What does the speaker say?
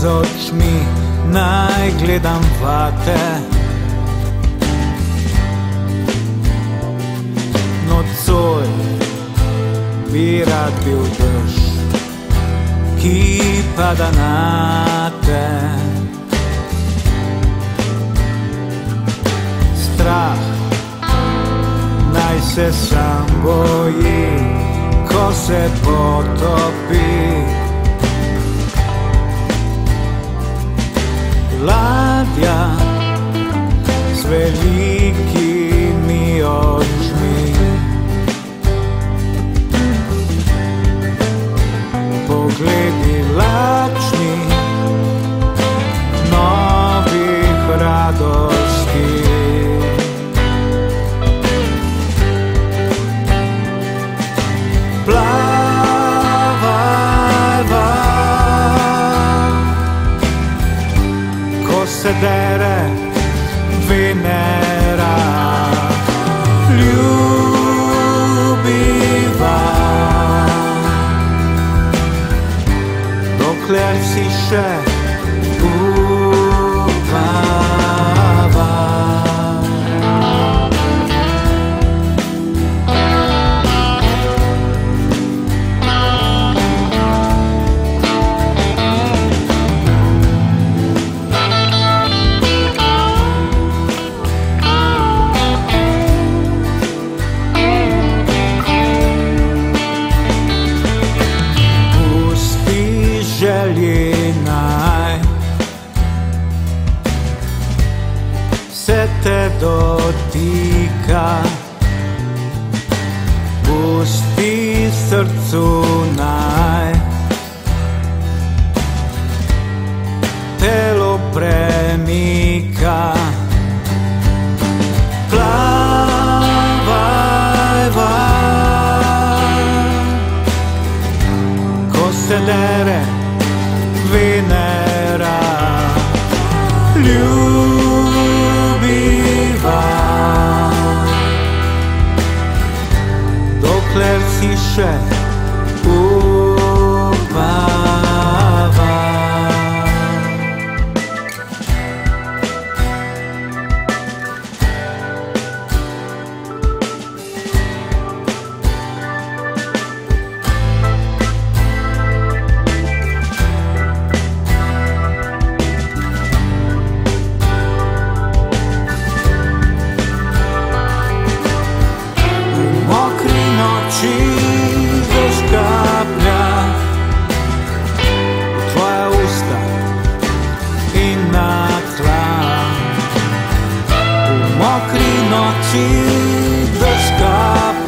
z očmi naj gledam vate. Nocoj bi rad bil dež, ki pada na te. Strah naj se sam boji, ko se potopi. Ladja z velikimi se dere Venera. Ljubiva. Dokler si še dotika. Pusti srcu naj telo premika. Plavaj, vaj, ko se dere Venera ljubiva T-shirt. see the sky.